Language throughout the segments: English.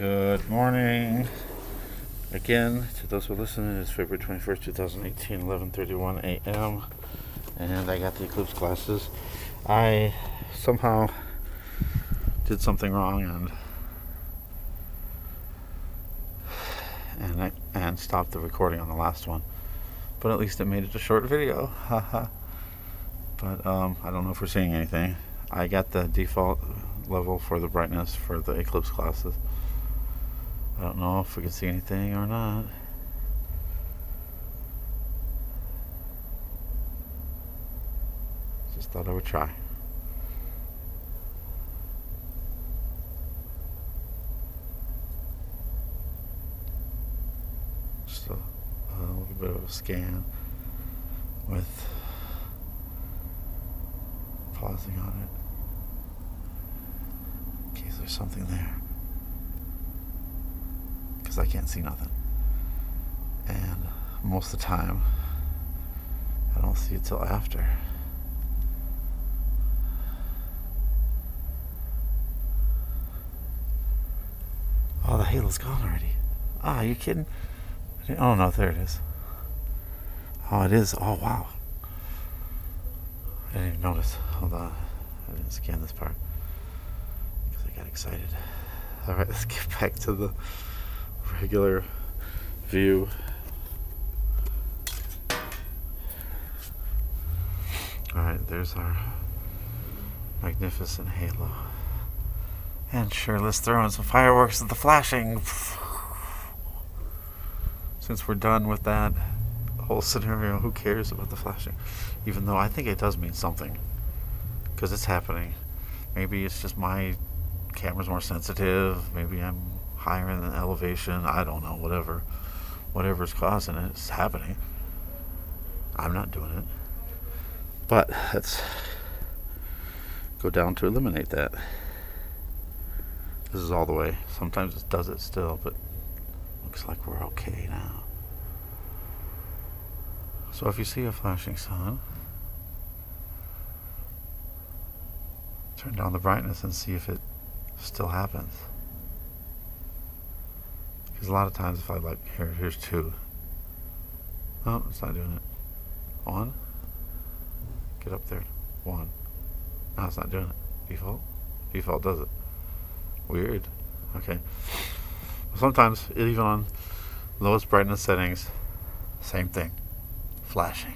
Good morning. Again, to those who are listening, it's February 21st, 2018, 11.31 a.m. And I got the eclipse glasses. I somehow did something wrong and and I, and stopped the recording on the last one. But at least it made it a short video. But um, I don't know if we're seeing anything. I got the default level for the brightness for the eclipse glasses. I don't know if we can see anything or not. Just thought I would try. Just a, a little bit of a scan with pausing on it in case there's something there because I can't see nothing. And most of the time, I don't see it till after. Oh, the halo's gone already. Ah, you kidding? Oh no, there it is. Oh, it is. Oh wow. I didn't even notice. Hold on. I didn't scan this part because I got excited. All right, let's get back to the regular view. Alright, there's our magnificent halo. And sure, let's throw in some fireworks at the flashing. Since we're done with that whole scenario, who cares about the flashing? Even though I think it does mean something. Because it's happening. Maybe it's just my camera's more sensitive. Maybe I'm higher in the elevation. I don't know, whatever. Whatever's causing it, it's happening. I'm not doing it. But let's go down to eliminate that. This is all the way. Sometimes it does it still, but looks like we're okay now. So if you see a flashing sun, turn down the brightness and see if it still happens. Because a lot of times if I like, here, here's two. Oh, it's not doing it. One. Get up there. One. No, it's not doing it. Default? Default does it. Weird. Okay. Sometimes, even on lowest brightness settings, same thing. Flashing.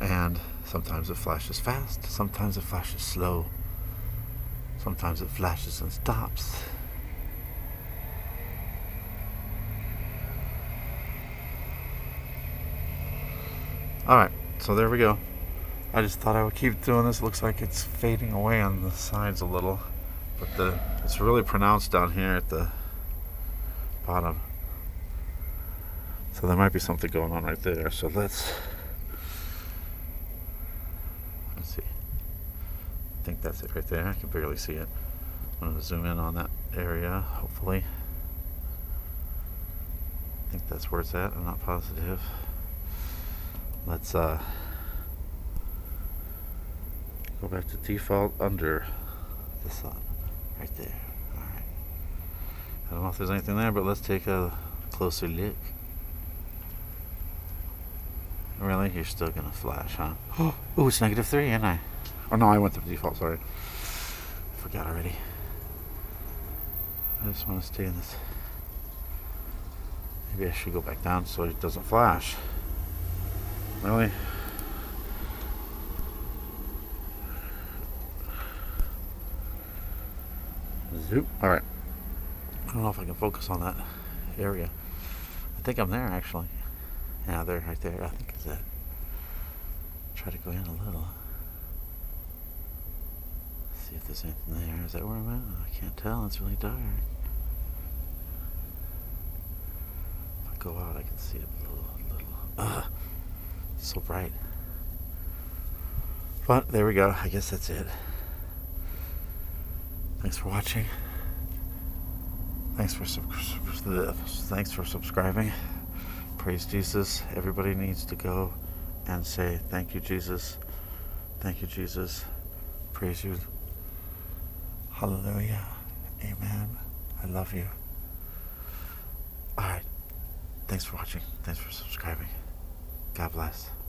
And sometimes it flashes fast, sometimes it flashes slow, sometimes it flashes and stops. Alright, so there we go. I just thought I would keep doing this. It Looks like it's fading away on the sides a little. But the it's really pronounced down here at the bottom. So there might be something going on right there. So let's let's see. I think that's it right there. I can barely see it. I'm gonna zoom in on that area, hopefully. I think that's where it's at. I'm not positive. Let's uh, go back to default under the sun, right there. All right. I don't know if there's anything there, but let's take a closer look. Really? You're still gonna flash, huh? Oh, it's negative three, ain't I? Oh no, I went to default, sorry. Forgot already. I just want to stay in this. Maybe I should go back down so it doesn't flash. Really? Zoop. Alright. I don't know if I can focus on that area. I think I'm there actually. Yeah, there, right there. I think is it. Try to go in a little. See if there's anything there. Is that where I'm at? I can't tell. It's really dark. If I go out, I can see it a little. A little. Ugh so bright. But there we go. I guess that's it. Thanks for watching. Thanks for thanks for subscribing. Praise Jesus. Everybody needs to go and say thank you Jesus. Thank you Jesus. Praise you. Hallelujah. Amen. I love you. Alright. Thanks for watching. Thanks for subscribing. God bless.